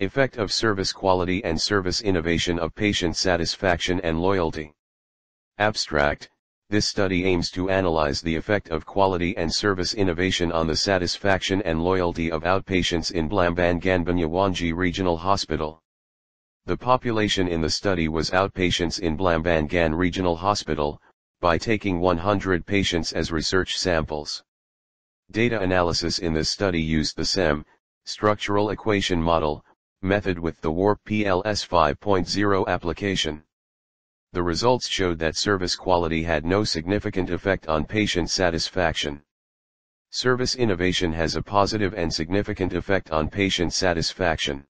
Effect of service quality and service innovation of patient satisfaction and loyalty. Abstract, this study aims to analyze the effect of quality and service innovation on the satisfaction and loyalty of outpatients in Blambangan Banyuwangi Regional Hospital. The population in the study was outpatients in Blambangan Regional Hospital, by taking 100 patients as research samples. Data analysis in this study used the SEM, structural equation model, method with the WARP PLS 5.0 application. The results showed that service quality had no significant effect on patient satisfaction. Service innovation has a positive and significant effect on patient satisfaction.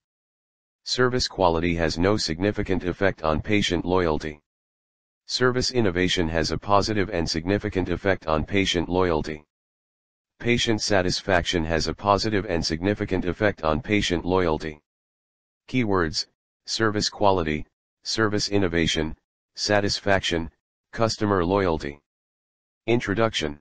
Service quality has no significant effect on patient loyalty. Service innovation has a positive and significant effect on patient loyalty. Patient satisfaction has a positive and significant effect on patient loyalty. Keywords, service quality, service innovation, satisfaction, customer loyalty. Introduction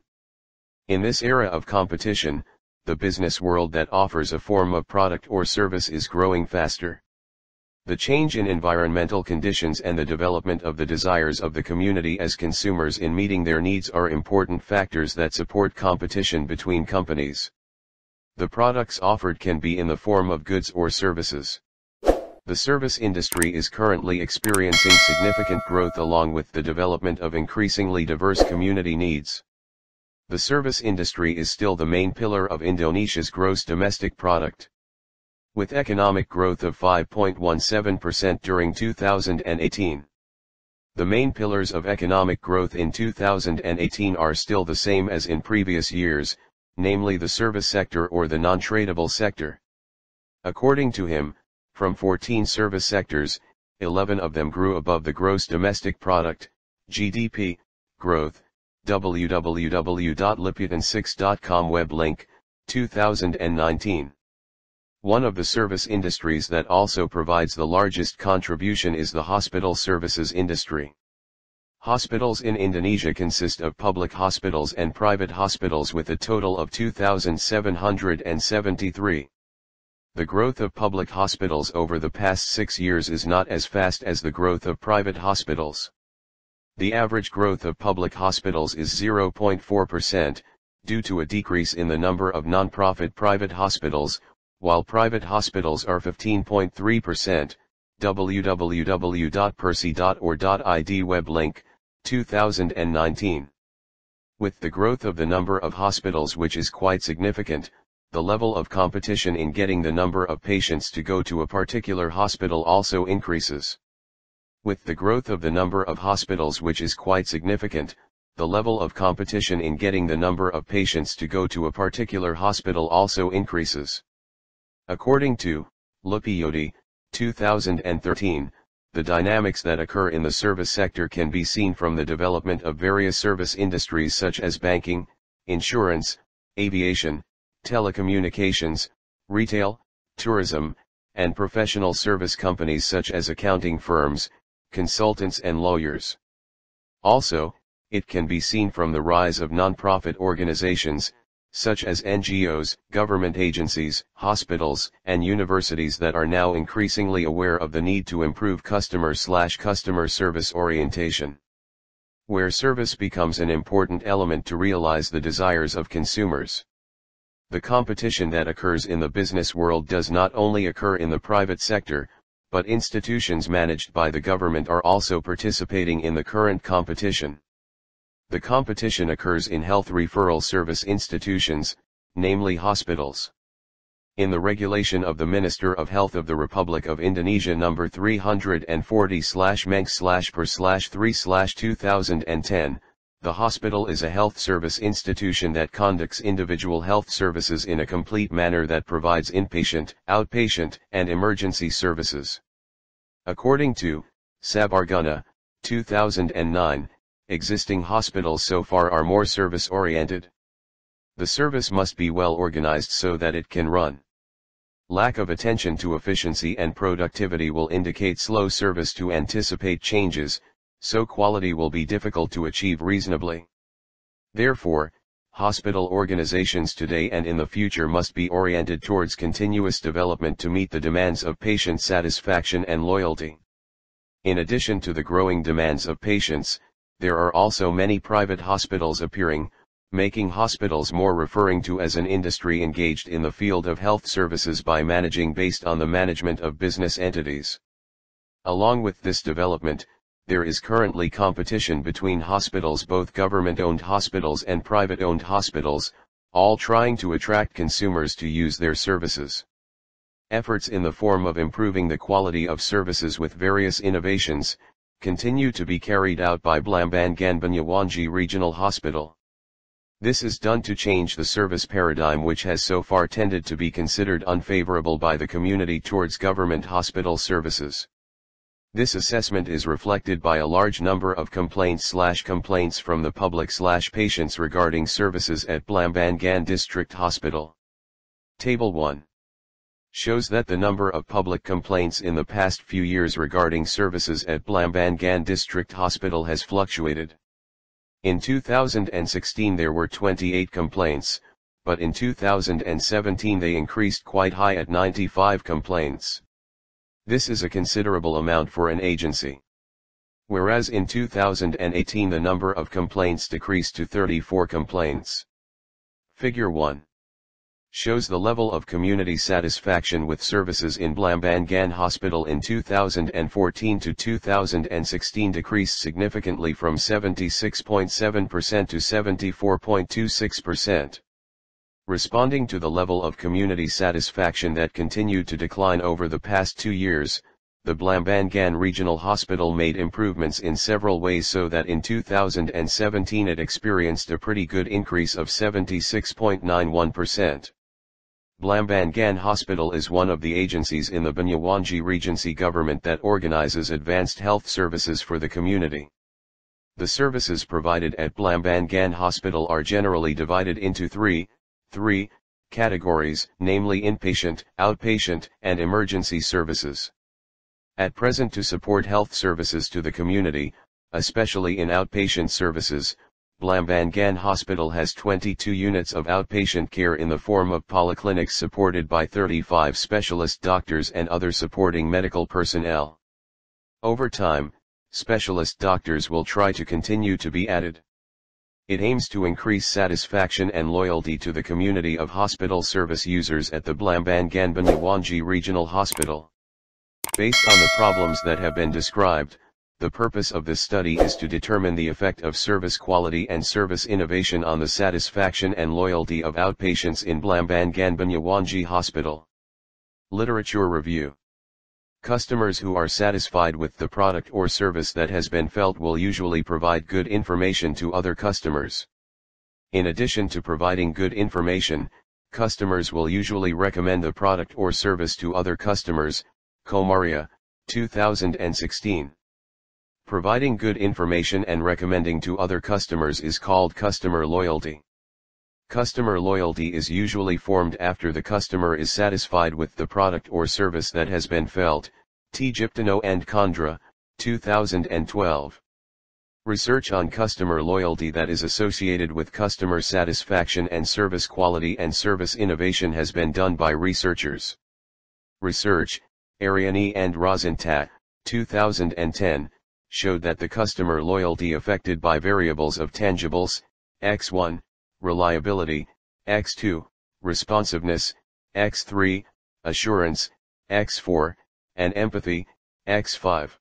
In this era of competition, the business world that offers a form of product or service is growing faster. The change in environmental conditions and the development of the desires of the community as consumers in meeting their needs are important factors that support competition between companies. The products offered can be in the form of goods or services. The service industry is currently experiencing significant growth along with the development of increasingly diverse community needs. The service industry is still the main pillar of Indonesia's gross domestic product. With economic growth of 5.17% during 2018. The main pillars of economic growth in 2018 are still the same as in previous years, namely the service sector or the non-tradable sector. According to him, from 14 service sectors, 11 of them grew above the gross domestic product, GDP, growth, www.liputan6.com web link, 2019. One of the service industries that also provides the largest contribution is the hospital services industry. Hospitals in Indonesia consist of public hospitals and private hospitals with a total of 2,773. The growth of public hospitals over the past six years is not as fast as the growth of private hospitals. The average growth of public hospitals is 0.4%, due to a decrease in the number of non-profit private hospitals, while private hospitals are 15.3%, www.persi.or.id web link, 2019. With the growth of the number of hospitals which is quite significant, the level of competition in getting the number of patients to go to a particular hospital also increases. With the growth of the number of hospitals which is quite significant, the level of competition in getting the number of patients to go to a particular hospital also increases. According to Lupiyoadi, 2013, the dynamics that occur in the service sector can be seen from the development of various service industries such as banking, insurance, aviation, telecommunications, retail, tourism, and professional service companies such as accounting firms, consultants and lawyers. Also, it can be seen from the rise of non-profit organizations, such as NGOs, government agencies, hospitals, and universities that are now increasingly aware of the need to improve customer-slash-customer service orientation. Where service becomes an important element to realize the desires of consumers. The competition that occurs in the business world does not only occur in the private sector, but institutions managed by the government are also participating in the current competition. The competition occurs in health referral service institutions, namely hospitals. In the regulation of the Minister of Health of the Republic of Indonesia number 340-menx-per-3-2010, the hospital is a health service institution that conducts individual health services in a complete manner that provides inpatient, outpatient, and emergency services. According to Sabarguna, 2009, existing hospitals so far are more service-oriented. The service must be well organized so that it can run. Lack of attention to efficiency and productivity will indicate slow service to anticipate changes, so quality will be difficult to achieve reasonably. Therefore, hospital organizations today and in the future must be oriented towards continuous development to meet the demands of patient satisfaction and loyalty. In addition to the growing demands of patients, there are also many private hospitals appearing, making hospitals more referring to as an industry engaged in the field of health services by managing based on the management of business entities. Along with this development, there is currently competition between hospitals both government-owned hospitals and private-owned hospitals, all trying to attract consumers to use their services. Efforts in the form of improving the quality of services with various innovations, continue to be carried out by Blambangan Banyuwangi Regional Hospital. This is done to change the service paradigm which has so far tended to be considered unfavorable by the community towards government hospital services. This assessment is reflected by a large number of complaints slash complaints from the public slash patients regarding services at Blambangan District Hospital. Table 1 shows that the number of public complaints in the past few years regarding services at Blambangan District Hospital has fluctuated. In 2016 there were 28 complaints, but in 2017 they increased quite high at 95 complaints. This is a considerable amount for an agency. Whereas in 2018 the number of complaints decreased to 34 complaints. Figure 1 shows the level of community satisfaction with services in Blambangan Hospital in 2014 to 2016 decreased significantly from 76.7% to 74.26%. Responding to the level of community satisfaction that continued to decline over the past two years, the Blambangan Regional Hospital made improvements in several ways so that in 2017 it experienced a pretty good increase of 76.91%. Blambangan Hospital is one of the agencies in the Banyuwangi Regency government that organizes advanced health services for the community. The services provided at Blambangan Hospital are generally divided into three, 3. Categories, namely inpatient, outpatient, and emergency services. At present to support health services to the community, especially in outpatient services, Blambangan Hospital has 22 units of outpatient care in the form of polyclinics supported by 35 specialist doctors and other supporting medical personnel. Over time, specialist doctors will try to continue to be added. It aims to increase satisfaction and loyalty to the community of hospital service users at the Blambanganbanyuwangi Regional Hospital. Based on the problems that have been described, the purpose of this study is to determine the effect of service quality and service innovation on the satisfaction and loyalty of outpatients in Blambanganbanyuwangi Hospital. Literature Review Customers who are satisfied with the product or service that has been felt will usually provide good information to other customers. In addition to providing good information, customers will usually recommend the product or service to other customers, Qomariah, 2016. Providing good information and recommending to other customers is called customer loyalty. Customer loyalty is usually formed after the customer is satisfied with the product or service that has been felt, Tjiptono and Kondra, 2012. Research on customer loyalty that is associated with customer satisfaction and service quality and service innovation has been done by researchers. Research, Ariani and Rosentat, 2010, showed that the customer loyalty affected by variables of tangibles, X1, reliability, X2, responsiveness, X3, assurance, X4, and empathy, X5.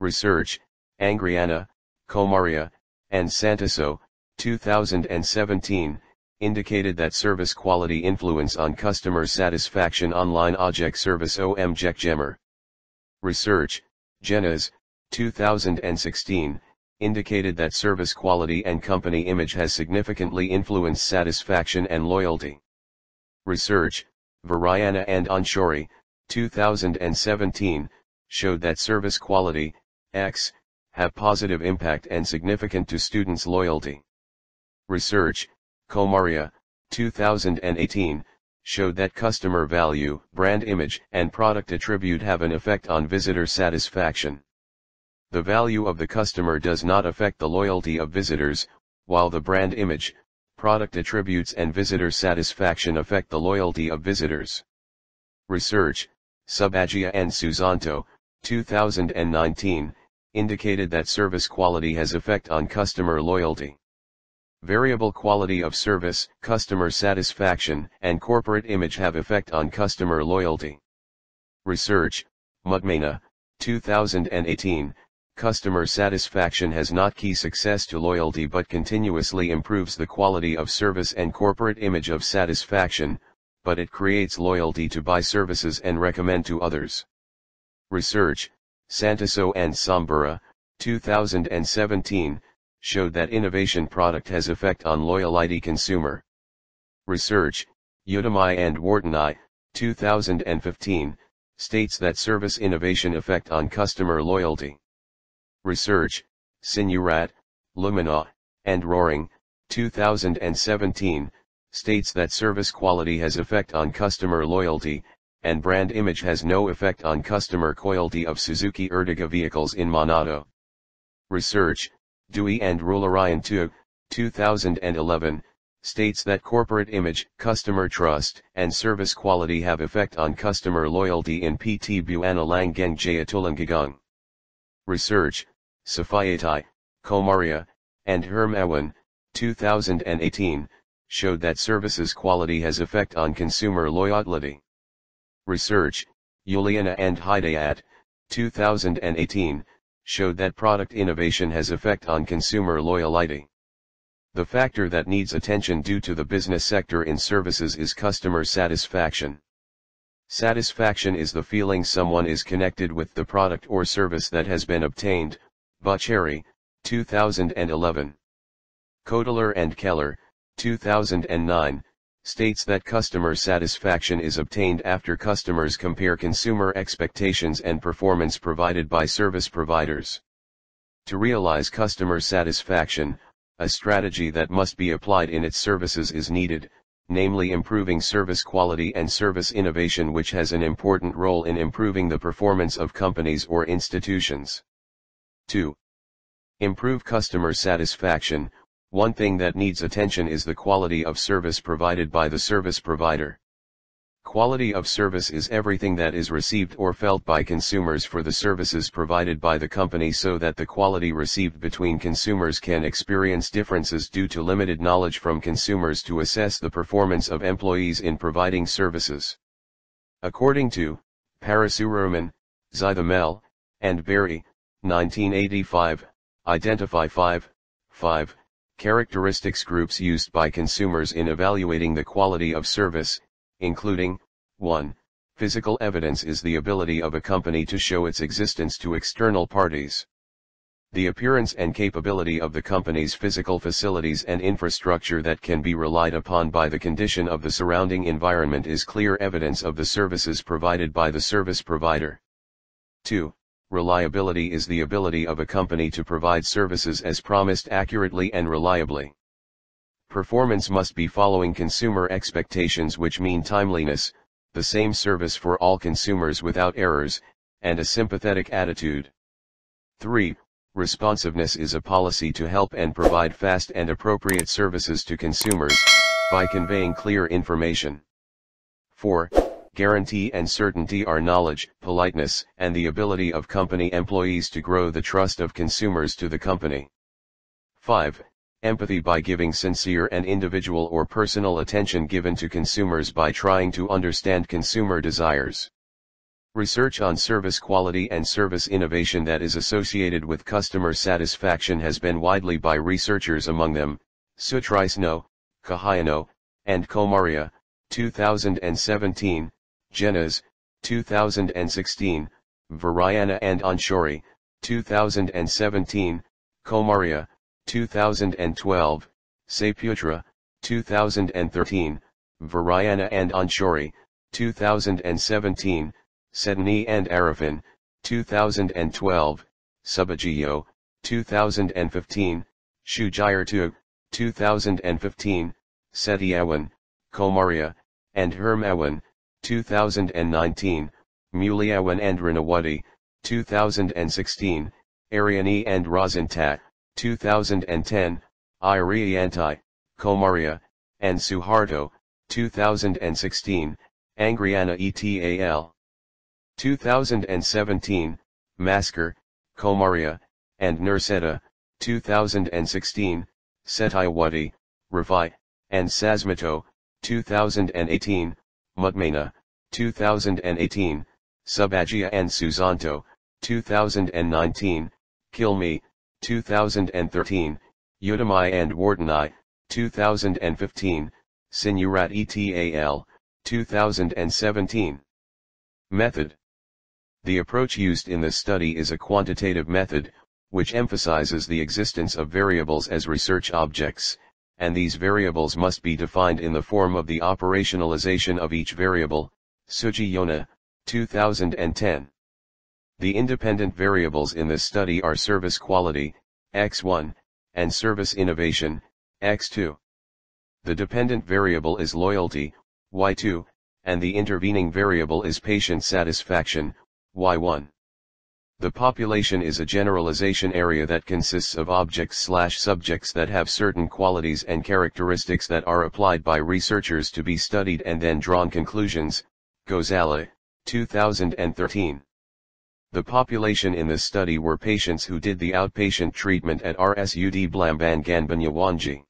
Research, Angriana, Qomariah, and Santoso, 2017, indicated that service quality influence on customer satisfaction online object service OM Research, Genas, 2016, indicated that service quality and company image has significantly influenced satisfaction and loyalty. Research, Variana and Anshori, 2017, showed that service quality, X, have positive impact and significant to students' loyalty. Research, Qomariah, 2018, showed that customer value, brand image, and product attribute have an effect on visitor satisfaction. The value of the customer does not affect the loyalty of visitors, while the brand image, Product attributes and visitor satisfaction affect the loyalty of visitors. Research, Subagia and Susanto, 2019, indicated that service quality has effect on customer loyalty. Variable quality of service, customer satisfaction, and corporate image have effect on customer loyalty. Research, Mutmana, 2018, customer satisfaction has not key success to loyalty but continuously improves the quality of service and corporate image of satisfaction, but it creates loyalty to buy services and recommend to others. Research, Santoso and Sambura, 2017, showed that innovation product has effect on loyalty consumer. Research, Udemy and Wharton 2015, states that service innovation effect on customer loyalty. Research, Sinurat, Lumina, and Roaring, 2017, states that service quality has effect on customer loyalty, and brand image has no effect on customer loyalty of Suzuki Ertiga vehicles in Manado. Research, Dewey and Rulerian 2, 2011, states that corporate image, customer trust, and service quality have effect on customer loyalty in PT Buana Langgeng Jayatulangagung. Research, Safiatai, Qomariah, and Hermawan, 2018, showed that services quality has effect on consumer loyalty. Research, Juliana and Hidayat, 2018, showed that product innovation has effect on consumer loyalty. The factor that needs attention due to the business sector in services is customer satisfaction. Satisfaction is the feeling someone is connected with the product or service that has been obtained, Bacheri, 2011. Kotler and Keller, 2009, states that customer satisfaction is obtained after customers compare consumer expectations and performance provided by service providers. To realize customer satisfaction, a strategy that must be applied in its services is needed, namely improving service quality and service innovation which has an important role in improving the performance of companies or institutions. 2. Improve customer satisfaction. One thing that needs attention is the quality of service provided by the service provider. Quality of service is everything that is received or felt by consumers for the services provided by the company so that the quality received between consumers can experience differences due to limited knowledge from consumers to assess the performance of employees in providing services. According to Parasuraman, Zeithaml, and Berry, 1985, identify 5, 5, characteristics groups used by consumers in evaluating the quality of service, including, 1. Physical evidence is the ability of a company to show its existence to external parties. The appearance and capability of the company's physical facilities and infrastructure that can be relied upon by the condition of the surrounding environment is clear evidence of the services provided by the service provider. 2. Reliability is the ability of a company to provide services as promised accurately and reliably. Performance must be following consumer expectations which mean timeliness, the same service for all consumers without errors, and a sympathetic attitude. 3. Responsiveness is a policy to help and provide fast and appropriate services to consumers, by conveying clear information. 4 guarantee and certainty are knowledge, politeness, and the ability of company employees to grow the trust of consumers to the company. 5. Empathy by giving sincere and individual or personal attention given to consumers by trying to understand consumer desires. Research on service quality and service innovation that is associated with customer satisfaction has been widely by researchers among them, Sutrisno, Cahyono, and Qomariah, 2017, Jenas, 2016, Variana and Anshori, 2017, Qomariah, 2012, Saputra, 2013, Variana and Anshori, 2017, Sedni and Arifin, 2012, Subagio, 2015, Shujayar 2015, Setiawan, Qomariah, and Hermawan, 2019, Muliawan and Ranawati, 2016, Ariani and Razantat, 2010, Irianti, Qomariah, and Suharto, 2016, Angriana et al. 2017, Masker, Qomariah, and Nurseta, 2016, Setiawati, Ravi, and Sasmito, 2018, Mutmana, 2018, Subhagia and Susanto, 2019, Kilmi, 2013, Udemy and Wardenai, 2015, Sinurat etal, 2017. Method The approach used in this study is a quantitative method, which emphasizes the existence of variables as research objects, and these variables must be defined in the form of the operationalization of each variable, Sugiyono, 2010. The independent variables in this study are service quality, X1, and service innovation, X2. The dependent variable is loyalty, Y2, and the intervening variable is patient satisfaction, Y1. The population is a generalization area that consists of objects slash subjects that have certain qualities and characteristics that are applied by researchers to be studied and then drawn conclusions, Ghozali, 2013. The population in this study were patients who did the outpatient treatment at RSUD Blambangan Banyuwangi.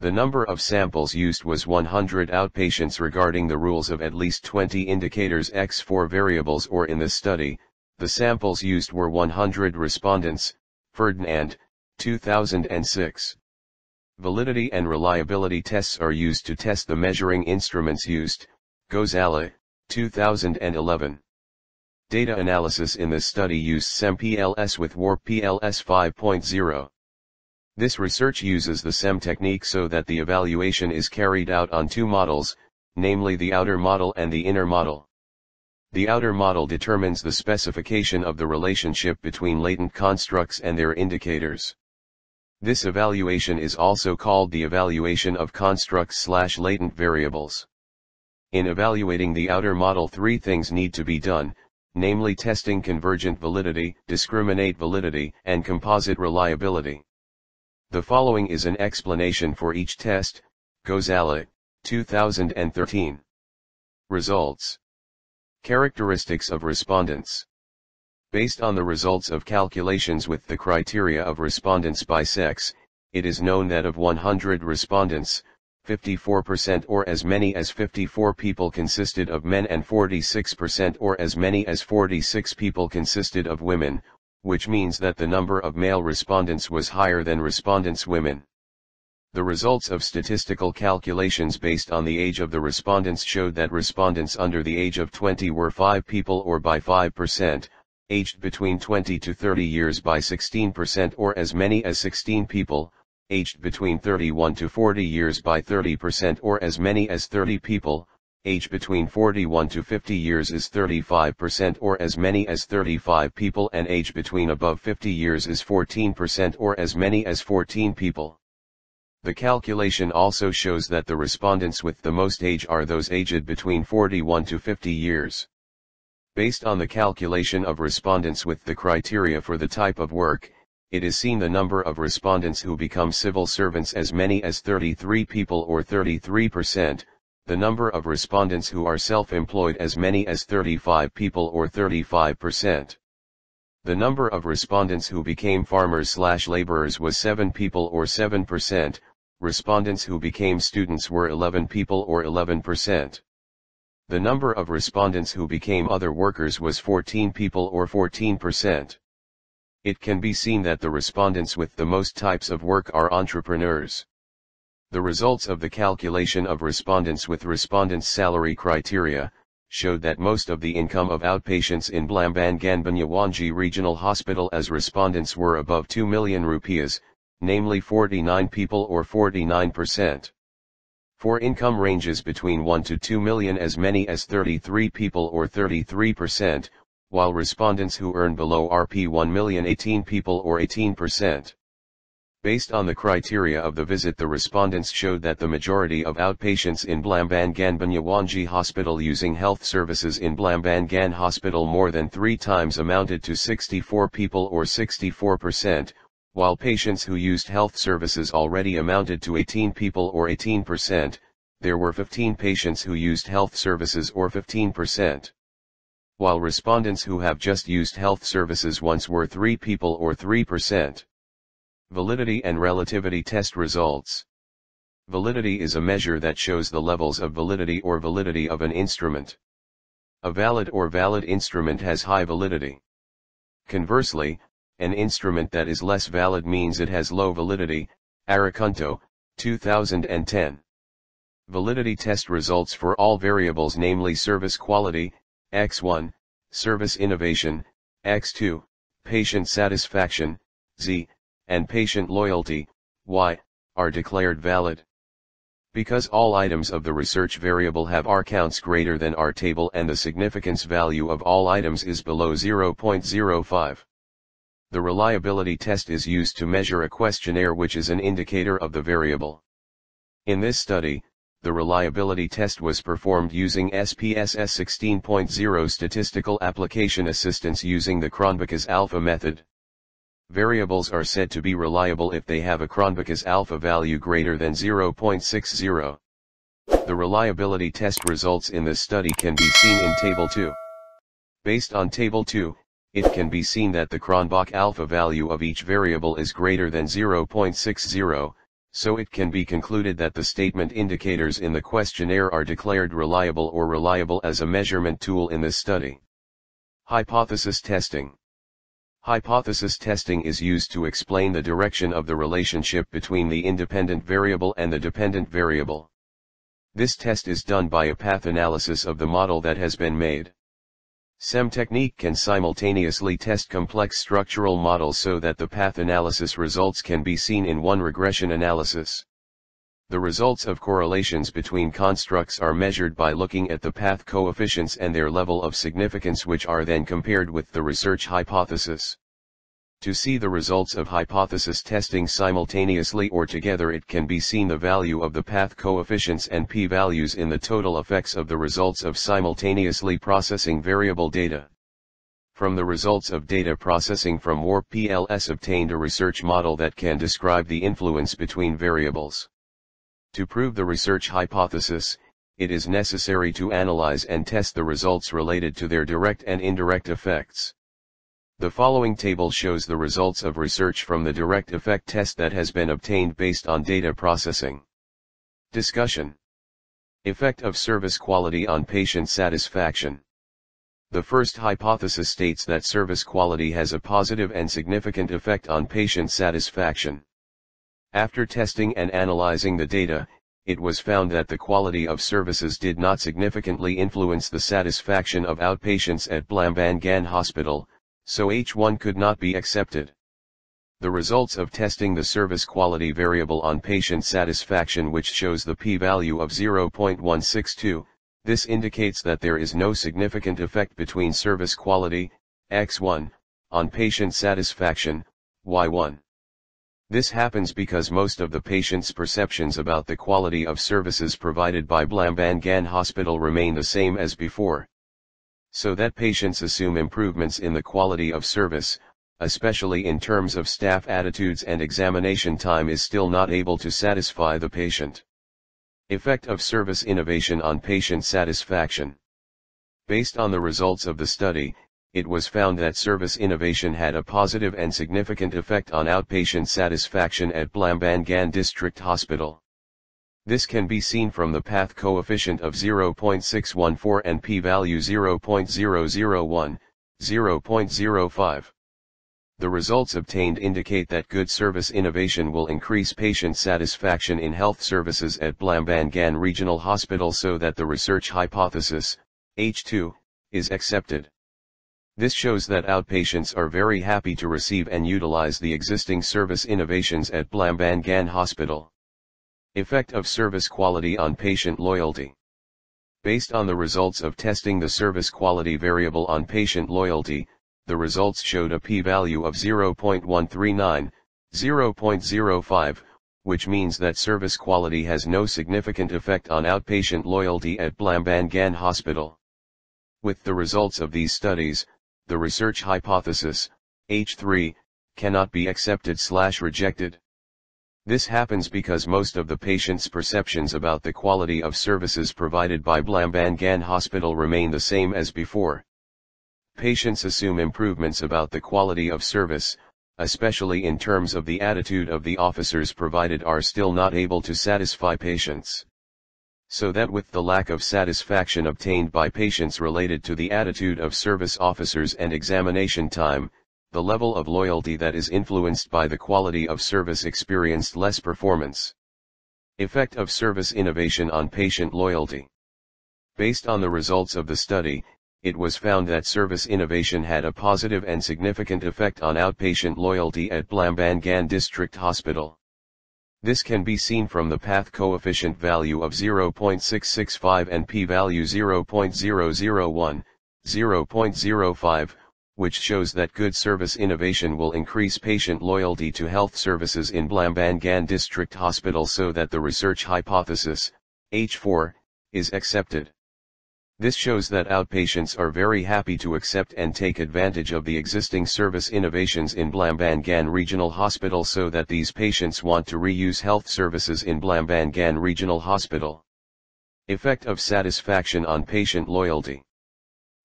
The number of samples used was 100 outpatients regarding the rules of at least 20 indicators x 4 variables or in this study, the samples used were 100 respondents, Ferdinand, 2006. Validity and reliability tests are used to test the measuring instruments used, Ghozali, 2011. Data analysis in this study used SEM-PLS with WARP PLS 5.0. This research uses the SEM technique so that the evaluation is carried out on two models, namely the outer model and the inner model. The outer model determines the specification of the relationship between latent constructs and their indicators. This evaluation is also called the evaluation of constructs slash latent variables. In evaluating the outer model three things need to be done, namely testing convergent validity, discriminate validity, and composite reliability. The following is an explanation for each test, Ghozali, 2013. Results Characteristics of respondents. Based on the results of calculations with the criteria of respondents by sex, it is known that of 100 respondents, 54% or as many as 54 people consisted of men and 46% or as many as 46 people consisted of women, which means that the number of male respondents was higher than respondents women. The results of statistical calculations based on the age of the respondents showed that respondents under the age of 20 were 5 people or by 5%, aged between 20 to 30 years by 16% or as many as 16 people, aged between 31 to 40 years by 30% or as many as 30 people, aged between 41 to 50 years is 35% or as many as 35 people and age between above 50 years is 14% or as many as 14 people. The calculation also shows that the respondents with the most age are those aged between 41 to 50 years. Based on the calculation of respondents with the criteria for the type of work, it is seen the number of respondents who become civil servants as many as 33 people or 33%, the number of respondents who are self-employed as many as 35 people or 35%. The number of respondents who became farmers slash laborers was 7 people or 7%, respondents who became students were 11 people or 11%. The number of respondents who became other workers was 14 people or 14%. It can be seen that the respondents with the most types of work are entrepreneurs. The results of the calculation of respondents with respondents' salary criteria, showed that most of the income of outpatients in Blambangan Banyuwangi Regional Hospital as respondents were above 2 million rupees, namely 49 people or 49%. For income ranges between 1 to 2 million as many as 33 people or 33%, while respondents who earn below Rp 1 million 18 people or 18%. Based on the criteria of the visit the respondents showed that the majority of outpatients in Blambangan Banyuwangi Hospital using health services in Blambangan Hospital more than three times amounted to 64 people or 64%, While patients who used health services already amounted to 18 people or 18%, there were 15 patients who used health services or 15%. While respondents who have just used health services once were 3 people or 3%. Validity and relativity test results. Validity is a measure that shows the levels of validity or validity of an instrument. A valid or valid instrument has high validity. Conversely, an instrument that is less valid means it has low validity, Arikunto, 2010. Validity test results for all variables namely service quality, X1, service innovation, X2, patient satisfaction, Z, and patient loyalty, Y, are declared valid. Because all items of the research variable have R counts greater than R table and the significance value of all items is below 0.05. The reliability test is used to measure a questionnaire which is an indicator of the variable. In this study, the reliability test was performed using SPSS 16.0 statistical application assistance using the Cronbach's alpha method. Variables are said to be reliable if they have a Cronbach's alpha value greater than 0.60. The reliability test results in this study can be seen in Table 2. Based on Table 2, it can be seen that the Cronbach alpha value of each variable is greater than 0.60, so it can be concluded that the statement indicators in the questionnaire are declared reliable or reliable as a measurement tool in this study. Hypothesis testing. Hypothesis testing is used to explain the direction of the relationship between the independent variable and the dependent variable. This test is done by a path analysis of the model that has been made. SEM technique can simultaneously test complex structural models so that the path analysis results can be seen in one regression analysis. The results of correlations between constructs are measured by looking at the path coefficients and their level of significance which are then compared with the research hypothesis. To see the results of hypothesis testing simultaneously or together it can be seen the value of the path coefficients and p-values in the total effects of the results of simultaneously processing variable data. From the results of data processing from WARP PLS obtained a research model that can describe the influence between variables. To prove the research hypothesis, it is necessary to analyze and test the results related to their direct and indirect effects. The following table shows the results of research from the direct effect test that has been obtained based on data processing. Discussion. Effect of service quality on patient satisfaction. The first hypothesis states that service quality has a positive and significant effect on patient satisfaction. After testing and analyzing the data, it was found that the quality of services did not significantly influence the satisfaction of outpatients at Blambangan Hospital, so H1 could not be accepted. The results of testing the service quality variable on patient satisfaction which shows the p-value of 0.162, this indicates that there is no significant effect between service quality, x1, on patient satisfaction, y1. This happens because most of the patient's perceptions about the quality of services provided by Blambangan Hospital remain the same as before so that patients assume improvements in the quality of service, especially in terms of staff attitudes and examination time is still not able to satisfy the patient. Effect of service innovation on patient satisfaction. Based on the results of the study, it was found that service innovation had a positive and significant effect on outpatient satisfaction at Blambangan District Hospital. This can be seen from the path coefficient of 0.614 and p-value 0.001, 0.05. The results obtained indicate that good service innovation will increase patient satisfaction in health services at Blambangan Regional Hospital so that the research hypothesis, H2, is accepted. This shows that outpatients are very happy to receive and utilize the existing service innovations at Blambangan Hospital. Effect of service quality on patient loyalty. Based on the results of testing the service quality variable on patient loyalty, the results showed a p-value of 0.139, 0.05, which means that service quality has no significant effect on outpatient loyalty at Blambangan Hospital. With the results of these studies, the research hypothesis, H3, cannot be accepted slash rejected. This happens because most of the patient's perceptions about the quality of services provided by Blambangan Hospital remain the same as before. Patients assume improvements about the quality of service, especially in terms of the attitude of the officers provided are still not able to satisfy patients. So that with the lack of satisfaction obtained by patients related to the attitude of service officers and examination time, the level of loyalty that is influenced by the quality of service experienced less performance. Effect of service innovation on patient loyalty. Based on the results of the study, it was found that service innovation had a positive and significant effect on outpatient loyalty at Blambangan District Hospital. This can be seen from the path coefficient value of 0.665 and p-value 0.001, 0.05, which shows that good service innovation will increase patient loyalty to health services in Blambangan District Hospital so that the research hypothesis, H4, is accepted. This shows that outpatients are very happy to accept and take advantage of the existing service innovations in Blambangan Regional Hospital so that these patients want to reuse health services in Blambangan Regional Hospital. Effect of satisfaction on patient loyalty.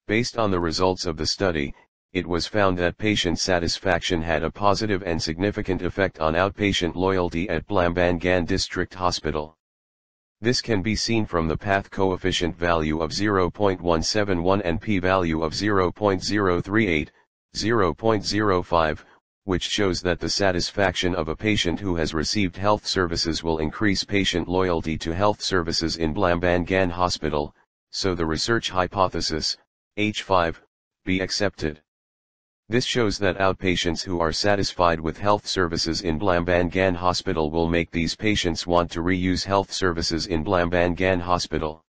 Based on the results of the study, it was found that patient satisfaction had a positive and significant effect on outpatient loyalty at Blambangan District Hospital. This can be seen from the path coefficient value of 0.171 and p-value of 0.038, 0.05, which shows that the satisfaction of a patient who has received health services will increase patient loyalty to health services in Blambangan Hospital, so the research hypothesis, H5, be accepted. This shows that outpatients who are satisfied with health services in Blambangan Hospital will make these patients want to reuse health services in Blambangan Hospital.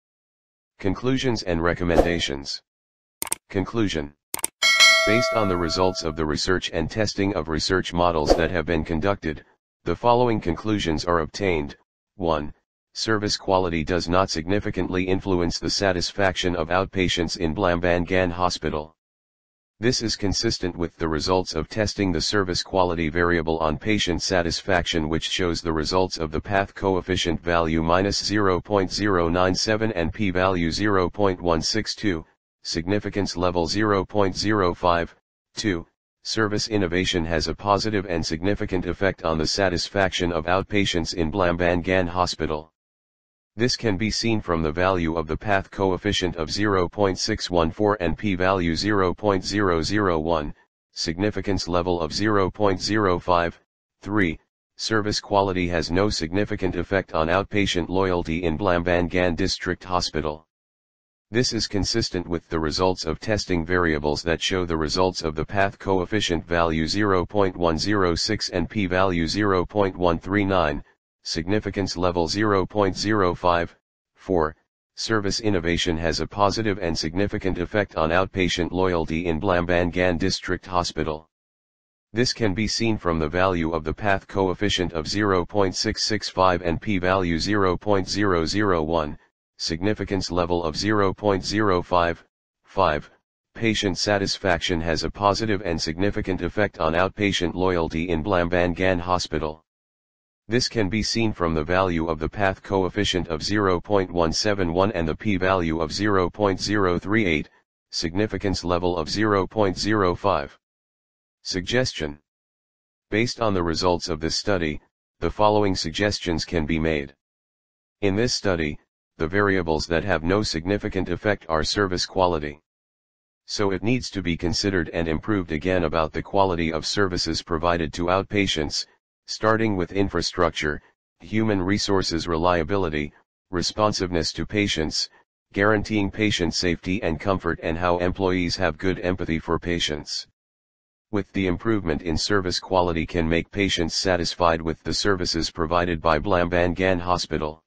Conclusions and Recommendations Conclusion Based on the results of the research and testing of research models that have been conducted, the following conclusions are obtained. 1. Service quality does not significantly influence the satisfaction of outpatients in Blambangan Hospital. This is consistent with the results of testing the service quality variable on patient satisfaction which shows the results of the path coefficient value minus 0.097 and p-value 0.162, significance level 0.05, 2. Service innovation has a positive and significant effect on the satisfaction of outpatients in Blambangan Hospital. This can be seen from the value of the path coefficient of 0.614 and p-value 0.001, significance level of 0.05, 3. Service quality has no significant effect on outpatient loyalty in Blambangan District Hospital. This is consistent with the results of testing variables that show the results of the path coefficient value 0.106 and p-value 0.139, significance level 0.05, 4, service innovation has a positive and significant effect on outpatient loyalty in Blambangan District Hospital. This can be seen from the value of the path coefficient of 0.665 and p-value 0.001, significance level of 0.05, 5, patient satisfaction has a positive and significant effect on outpatient loyalty in Blambangan Hospital. This can be seen from the value of the path coefficient of 0.171 and the p-value of 0.038, significance level of 0.05. Suggestion Based on the results of this study, the following suggestions can be made. In this study, the variables that have no significant effect are service quality. So it needs to be considered and improved again about the quality of services provided to outpatients, starting with infrastructure, human resources reliability, responsiveness to patients, guaranteeing patient safety and comfort and how employees have good empathy for patients. With the improvement in service quality can make patients satisfied with the services provided by Blambangan Hospital.